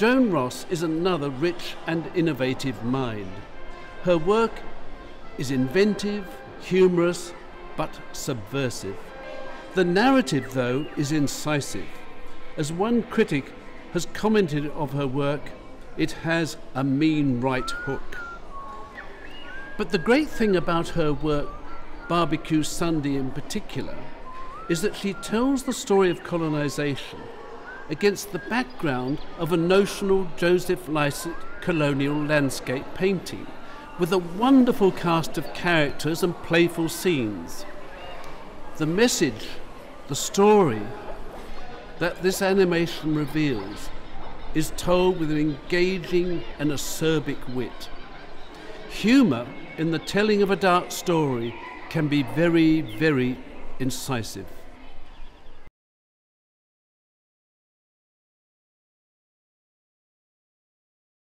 Joan Ross is another rich and innovative mind. Her work is inventive, humorous, but subversive. The narrative, though, is incisive. As one critic has commented of her work, it has a mean right hook. But the great thing about her work, Barbecue Sunday in particular, is that she tells the story of colonization against the background of a notional Joseph Lycett colonial landscape painting with a wonderful cast of characters and playful scenes. The message, the story that this animation reveals is told with an engaging and acerbic wit. Humour in the telling of a dark story can be very, very incisive.